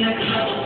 Yeah.